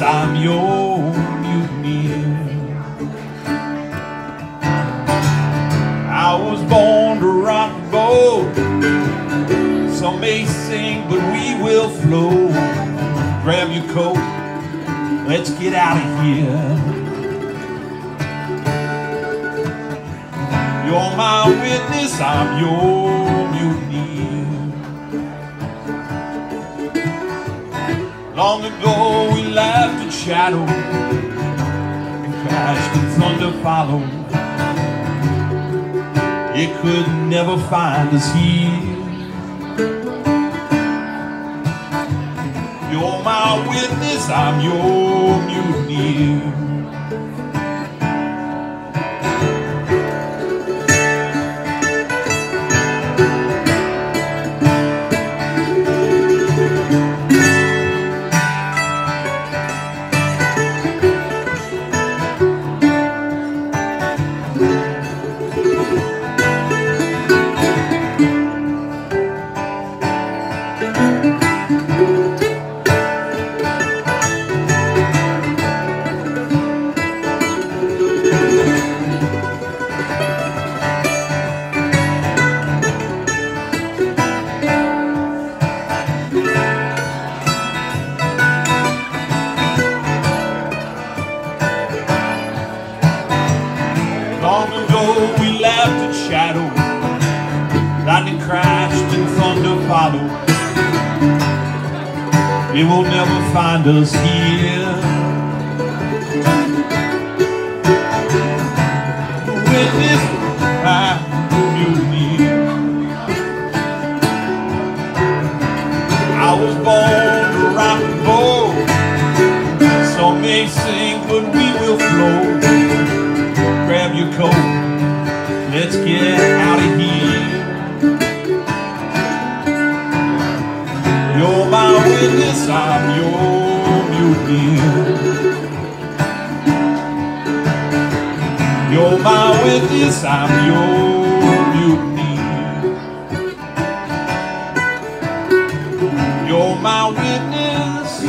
I'm your mutineer. I was born to rock the boat. Some may sing, but we will flow. Grab your coat, let's get out of here. You're my witness, I'm your mutineer. Long ago shadow and crashed and thunder followed. It could never find us here. You're my witness, I'm your mutineer. It will never find us here Witness I mutiny I was born to rock and roll Some may sing but we will flow grab your coat. Let's get out of here. I'm your mule You're my witness, I'm your mutiny You're my witness,